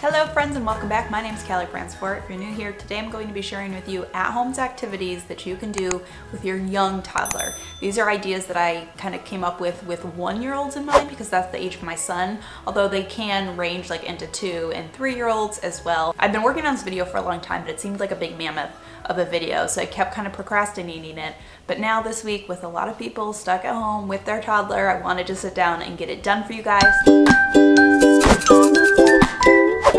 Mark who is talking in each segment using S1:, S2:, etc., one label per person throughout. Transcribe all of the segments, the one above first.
S1: Hello friends and welcome back. My name is Callie Bransford. If you're new here, today I'm going to be sharing with you at-home activities that you can do with your young toddler. These are ideas that I kind of came up with with one-year-olds in mind because that's the age of my son, although they can range like into two and three-year-olds as well. I've been working on this video for a long time, but it seemed like a big mammoth of a video, so I kept kind of procrastinating it. But now this week, with a lot of people stuck at home with their toddler, I wanted to sit down and get it done for you guys.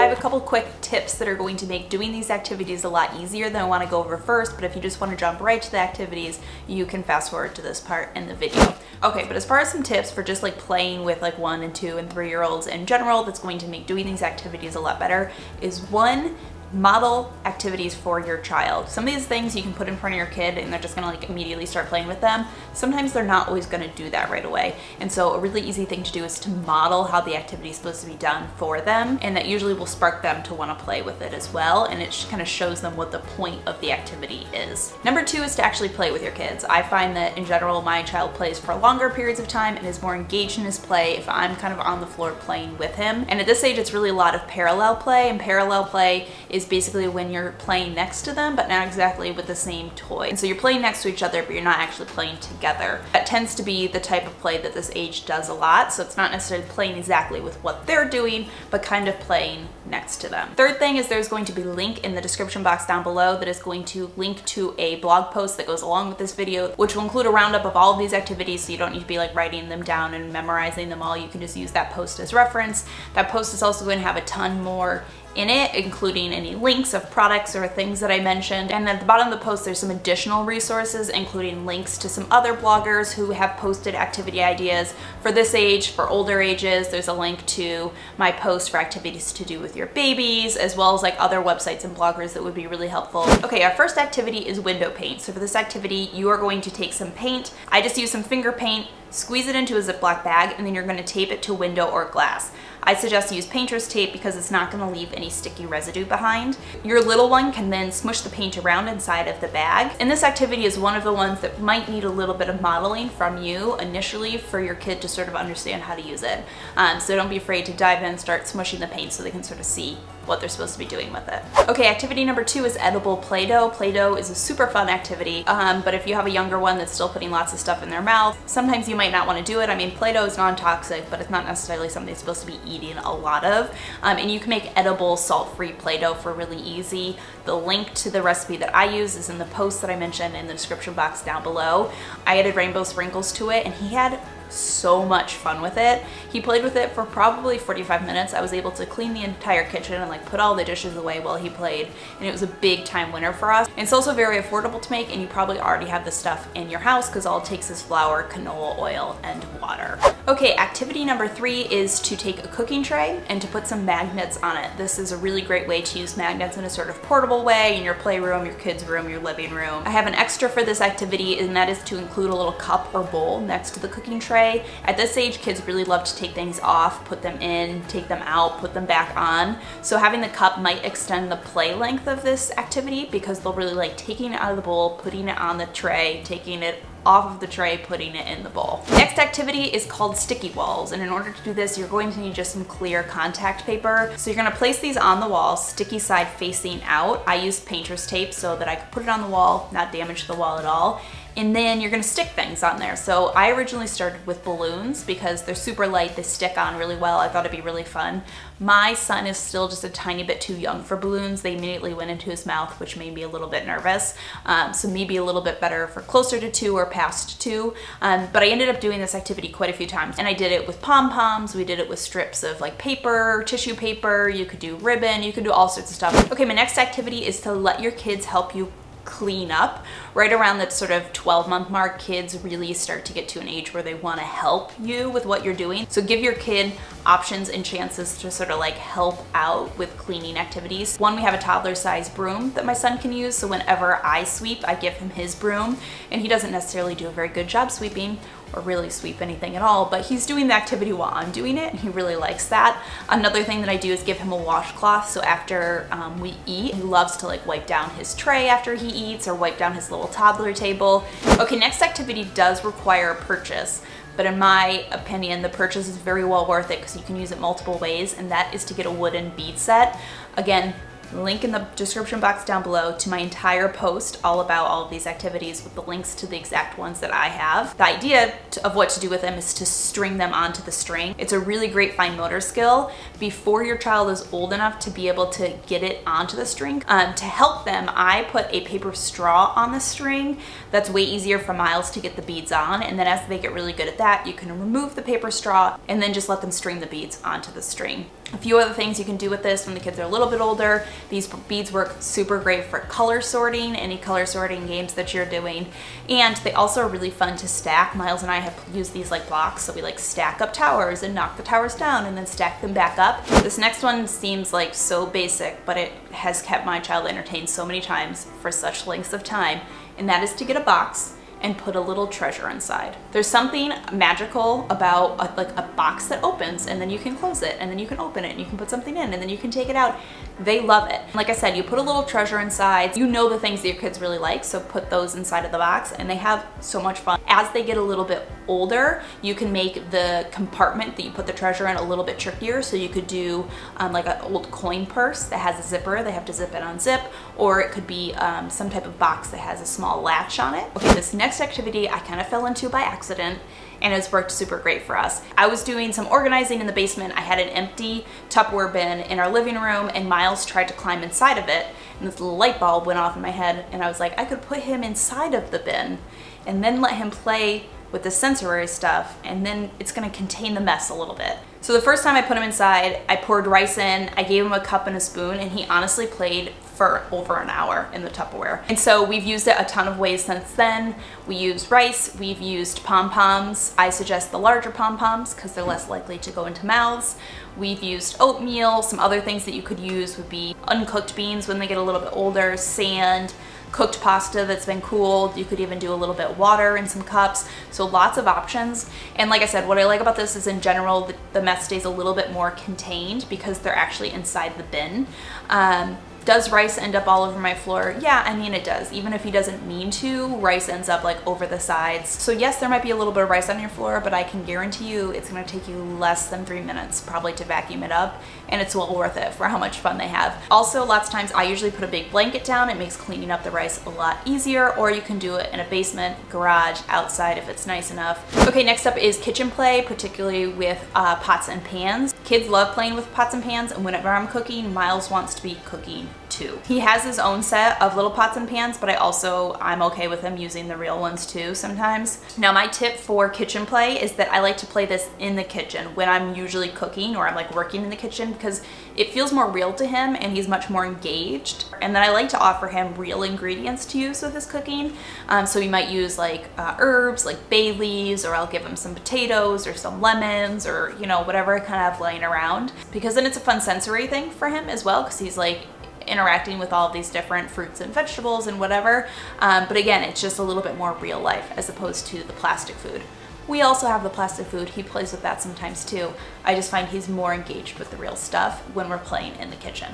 S1: Have a couple quick tips that are going to make doing these activities a lot easier than I want to go over first, but if you just want to jump right to the activities, you can fast forward to this part in the video. Okay, but as far as some tips for just like playing with like one and two and three year olds in general that's going to make doing these activities a lot better is one, model activities for your child. Some of these things you can put in front of your kid and they're just gonna like immediately start playing with them. Sometimes they're not always gonna do that right away. And so a really easy thing to do is to model how the activity is supposed to be done for them. And that usually will spark them to wanna play with it as well. And it kind of shows them what the point of the activity is. Number two is to actually play with your kids. I find that in general, my child plays for longer periods of time and is more engaged in his play if I'm kind of on the floor playing with him. And at this age, it's really a lot of parallel play and parallel play is is basically when you're playing next to them, but not exactly with the same toy. And so you're playing next to each other, but you're not actually playing together. That tends to be the type of play that this age does a lot. So it's not necessarily playing exactly with what they're doing, but kind of playing next to them. Third thing is there's going to be a link in the description box down below that is going to link to a blog post that goes along with this video, which will include a roundup of all of these activities so you don't need to be like writing them down and memorizing them all. You can just use that post as reference. That post is also going to have a ton more in it, including any links of products or things that I mentioned. And at the bottom of the post, there's some additional resources, including links to some other bloggers who have posted activity ideas for this age, for older ages. There's a link to my post for activities to do with your babies, as well as like other websites and bloggers that would be really helpful. Okay, our first activity is window paint. So for this activity, you are going to take some paint. I just use some finger paint, squeeze it into a Ziploc bag, and then you're gonna tape it to window or glass. I suggest use painter's tape because it's not gonna leave any sticky residue behind. Your little one can then smush the paint around inside of the bag. And this activity is one of the ones that might need a little bit of modeling from you initially for your kid to sort of understand how to use it. Um, so don't be afraid to dive in and start smushing the paint so they can sort of see what they're supposed to be doing with it. Okay, activity number two is edible Play-Doh. Play-Doh is a super fun activity, um, but if you have a younger one that's still putting lots of stuff in their mouth, sometimes you might not want to do it. I mean, Play-Doh is non-toxic, but it's not necessarily something you're supposed to be eating a lot of. Um, and you can make edible salt-free Play-Doh for really easy. The link to the recipe that I use is in the post that I mentioned in the description box down below. I added rainbow sprinkles to it and he had so much fun with it. He played with it for probably 45 minutes. I was able to clean the entire kitchen and like put all the dishes away while he played and it was a big time winner for us. It's also very affordable to make and you probably already have the stuff in your house because all it takes is flour, canola oil, and water. Okay, activity number three is to take a cooking tray and to put some magnets on it. This is a really great way to use magnets in a sort of portable way in your playroom, your kids' room, your living room. I have an extra for this activity and that is to include a little cup or bowl next to the cooking tray At this age, kids really love to take things off, put them in, take them out, put them back on. So having the cup might extend the play length of this activity because they'll really like taking it out of the bowl, putting it on the tray, taking it off of the tray, putting it in the bowl. Next activity is called sticky walls. And in order to do this, you're going to need just some clear contact paper. So you're gonna place these on the wall, sticky side facing out. I use painter's tape so that I could put it on the wall, not damage the wall at all and then you're gonna stick things on there. So I originally started with balloons because they're super light, they stick on really well. I thought it'd be really fun. My son is still just a tiny bit too young for balloons. They immediately went into his mouth, which made me a little bit nervous. Um, so maybe a little bit better for closer to two or past two. Um, but I ended up doing this activity quite a few times and I did it with pom-poms. We did it with strips of like paper, tissue paper. You could do ribbon, you could do all sorts of stuff. Okay, my next activity is to let your kids help you clean up. Right around that sort of 12 month mark, kids really start to get to an age where they wanna help you with what you're doing. So give your kid options and chances to sort of like help out with cleaning activities. One, we have a toddler size broom that my son can use. So whenever I sweep, I give him his broom and he doesn't necessarily do a very good job sweeping or really sweep anything at all, but he's doing the activity while I'm doing it and he really likes that. Another thing that I do is give him a washcloth. So after um, we eat, he loves to like wipe down his tray after he eats or wipe down his little toddler table. Okay, next activity does require a purchase but in my opinion, the purchase is very well worth it because you can use it multiple ways, and that is to get a wooden bead set. Again, link in the description box down below to my entire post all about all of these activities with the links to the exact ones that I have. The idea of what to do with them is to string them onto the string. It's a really great fine motor skill before your child is old enough to be able to get it onto the string. Um, to help them, I put a paper straw on the string. That's way easier for Miles to get the beads on. And then as they get really good at that, you can remove the paper straw and then just let them string the beads onto the string. A few other things you can do with this when the kids are a little bit older. These beads work super great for color sorting, any color sorting games that you're doing. And they also are really fun to stack. Miles and I have used these like blocks, so we like stack up towers and knock the towers down and then stack them back up. This next one seems like so basic, but it has kept my child entertained so many times for such lengths of time, and that is to get a box and put a little treasure inside. There's something magical about a, like a box that opens and then you can close it and then you can open it and you can put something in and then you can take it out. They love it. Like I said, you put a little treasure inside. You know the things that your kids really like, so put those inside of the box and they have so much fun. As they get a little bit older, you can make the compartment that you put the treasure in a little bit trickier. So you could do um, like an old coin purse that has a zipper. They have to zip it on zip, or it could be um, some type of box that has a small latch on it. Okay, this next activity I kind of fell into by accident and it's worked super great for us. I was doing some organizing in the basement. I had an empty Tupperware bin in our living room and Miles tried to climb inside of it and this light bulb went off in my head and I was like, I could put him inside of the bin and then let him play with the sensory stuff and then it's gonna contain the mess a little bit. So the first time I put him inside, I poured rice in, I gave him a cup and a spoon and he honestly played for over an hour in the Tupperware. And so we've used it a ton of ways since then. We used rice, we've used pom-poms. I suggest the larger pom-poms because they're less likely to go into mouths. We've used oatmeal, some other things that you could use would be uncooked beans when they get a little bit older, sand, cooked pasta that's been cooled. You could even do a little bit water in some cups. So lots of options. And like I said, what I like about this is in general, the, the mess stays a little bit more contained because they're actually inside the bin. Um, does rice end up all over my floor? Yeah, I mean it does. Even if he doesn't mean to, rice ends up like over the sides. So yes, there might be a little bit of rice on your floor, but I can guarantee you it's gonna take you less than three minutes probably to vacuum it up and it's well worth it for how much fun they have. Also, lots of times I usually put a big blanket down. It makes cleaning up the rice a lot easier or you can do it in a basement, garage, outside if it's nice enough. Okay, next up is kitchen play, particularly with uh, pots and pans. Kids love playing with pots and pans and whenever I'm cooking, Miles wants to be cooking too. He has his own set of little pots and pans, but I also, I'm okay with him using the real ones too sometimes. Now my tip for kitchen play is that I like to play this in the kitchen when I'm usually cooking or I'm like working in the kitchen because it feels more real to him and he's much more engaged. And then I like to offer him real ingredients to use with his cooking. Um, so we might use like uh, herbs like bay leaves or I'll give him some potatoes or some lemons or you know whatever I kind of have laying around because then it's a fun sensory thing for him as well because he's like interacting with all these different fruits and vegetables and whatever. Um, but again, it's just a little bit more real life as opposed to the plastic food. We also have the plastic food. He plays with that sometimes too. I just find he's more engaged with the real stuff when we're playing in the kitchen.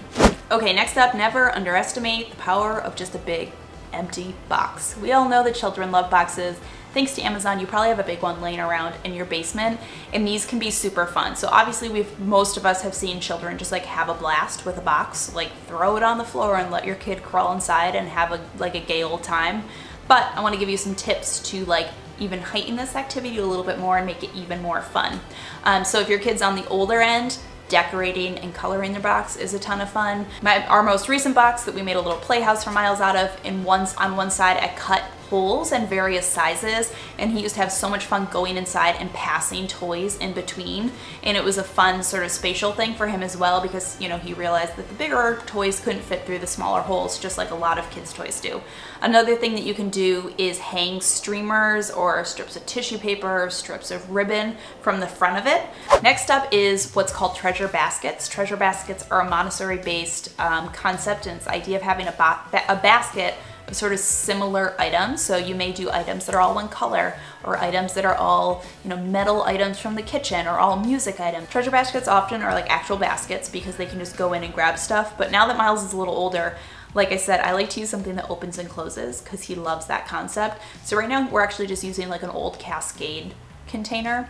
S1: Okay, next up, never underestimate the power of just a big empty box. We all know that children love boxes thanks to Amazon, you probably have a big one laying around in your basement and these can be super fun. So obviously we've, most of us have seen children just like have a blast with a box, like throw it on the floor and let your kid crawl inside and have a like a gay old time. But I wanna give you some tips to like even heighten this activity a little bit more and make it even more fun. Um, so if your kid's on the older end, decorating and coloring their box is a ton of fun. My, our most recent box that we made a little playhouse for Miles out of, and one, on one side I cut holes and various sizes and he used to have so much fun going inside and passing toys in between and it was a fun sort of spatial thing for him as well because you know he realized that the bigger toys couldn't fit through the smaller holes just like a lot of kids toys do. Another thing that you can do is hang streamers or strips of tissue paper, strips of ribbon from the front of it. Next up is what's called treasure baskets. Treasure baskets are a Montessori based um, concept and it's idea of having a, ba a basket sort of similar items. So you may do items that are all one color or items that are all, you know, metal items from the kitchen or all music items. Treasure baskets often are like actual baskets because they can just go in and grab stuff. But now that Miles is a little older, like I said, I like to use something that opens and closes because he loves that concept. So right now we're actually just using like an old Cascade container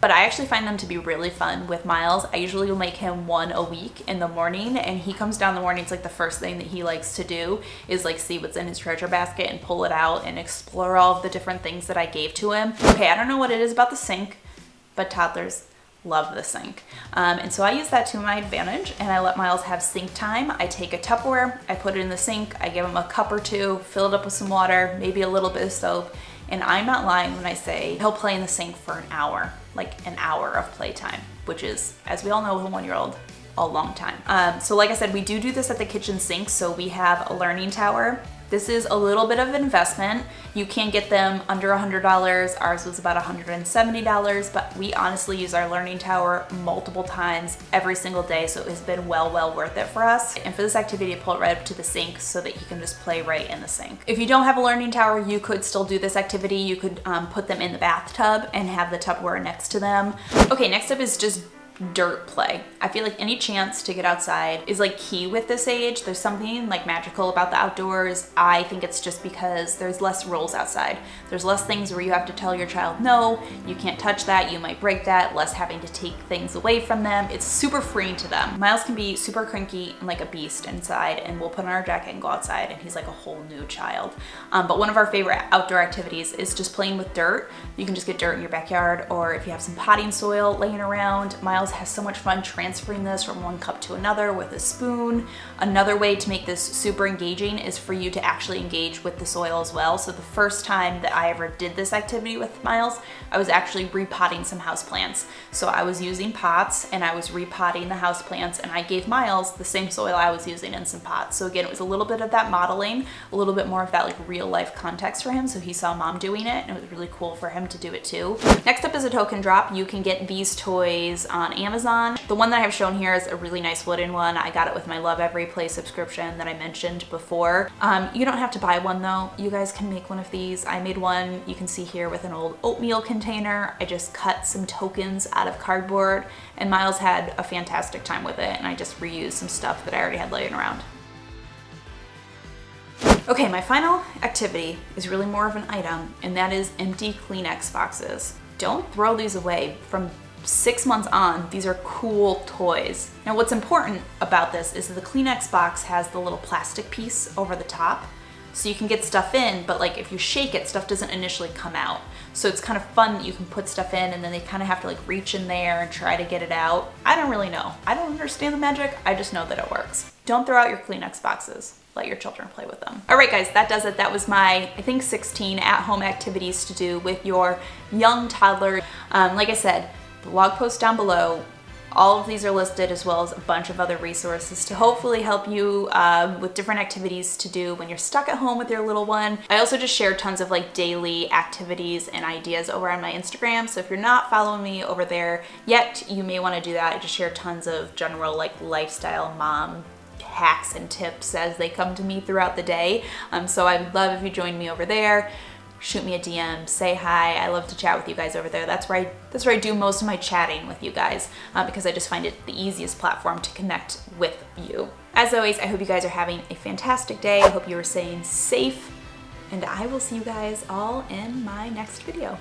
S1: but I actually find them to be really fun with Miles. I usually will make him one a week in the morning and he comes down the morning. It's like the first thing that he likes to do is like see what's in his treasure basket and pull it out and explore all of the different things that I gave to him. Okay, I don't know what it is about the sink, but toddlers love the sink. Um, and so I use that to my advantage and I let Miles have sink time. I take a Tupperware, I put it in the sink, I give him a cup or two, fill it up with some water, maybe a little bit of soap, and I'm not lying when I say he'll play in the sink for an hour, like an hour of playtime, which is, as we all know with a one-year-old, a long time. Um, so like I said, we do do this at the kitchen sink. So we have a learning tower this is a little bit of investment. You can get them under $100. Ours was about $170, but we honestly use our Learning Tower multiple times every single day, so it has been well, well worth it for us. And for this activity, pull it right up to the sink so that you can just play right in the sink. If you don't have a Learning Tower, you could still do this activity. You could um, put them in the bathtub and have the Tupperware next to them. Okay, next up is just dirt play. I feel like any chance to get outside is like key with this age. There's something like magical about the outdoors. I think it's just because there's less rules outside. There's less things where you have to tell your child, no, you can't touch that, you might break that, less having to take things away from them. It's super freeing to them. Miles can be super cranky and like a beast inside and we'll put on our jacket and go outside and he's like a whole new child. Um, but one of our favorite outdoor activities is just playing with dirt. You can just get dirt in your backyard or if you have some potting soil laying around, Miles has so much fun transferring this from one cup to another with a spoon. Another way to make this super engaging is for you to actually engage with the soil as well. So the first time that I ever did this activity with Miles, I was actually repotting some houseplants. So I was using pots and I was repotting the houseplants and I gave Miles the same soil I was using in some pots. So again, it was a little bit of that modeling, a little bit more of that like real life context for him. So he saw mom doing it and it was really cool for him to do it too. Next up is a token drop. You can get these toys on Amazon. The one that I have shown here is a really nice wooden one. I got it with my Lovevery Play subscription that I mentioned before. Um, you don't have to buy one though. You guys can make one of these. I made one, you can see here with an old oatmeal container. I just cut some tokens out of cardboard and Miles had a fantastic time with it and I just reused some stuff that I already had laying around. Okay, my final activity is really more of an item, and that is empty Kleenex boxes. Don't throw these away. From six months on, these are cool toys. Now what's important about this is that the Kleenex box has the little plastic piece over the top. So you can get stuff in, but like if you shake it, stuff doesn't initially come out. So it's kind of fun that you can put stuff in and then they kind of have to like reach in there and try to get it out. I don't really know. I don't understand the magic. I just know that it works. Don't throw out your Kleenex boxes let your children play with them. All right guys, that does it. That was my, I think 16 at-home activities to do with your young toddler. Um, like I said, blog post down below. All of these are listed as well as a bunch of other resources to hopefully help you um, with different activities to do when you're stuck at home with your little one. I also just share tons of like daily activities and ideas over on my Instagram. So if you're not following me over there yet, you may want to do that. I just share tons of general like lifestyle mom hacks and tips as they come to me throughout the day. Um, so I would love if you join me over there shoot me a DM, say hi. I love to chat with you guys over there. That's where I, that's where I do most of my chatting with you guys uh, because I just find it the easiest platform to connect with you. As always, I hope you guys are having a fantastic day. I hope you are staying safe and I will see you guys all in my next video.